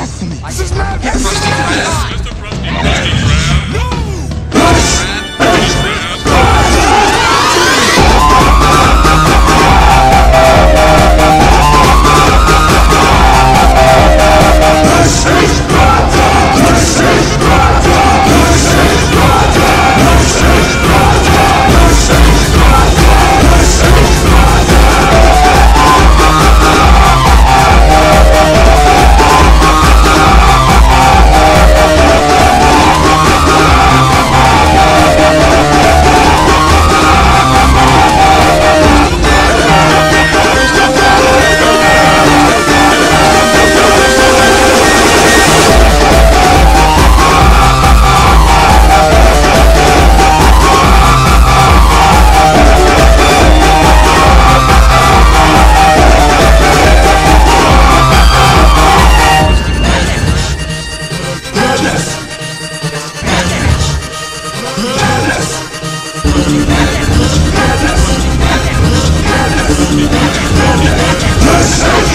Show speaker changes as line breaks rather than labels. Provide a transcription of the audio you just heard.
blasphemy! This is.
No! Let's
go!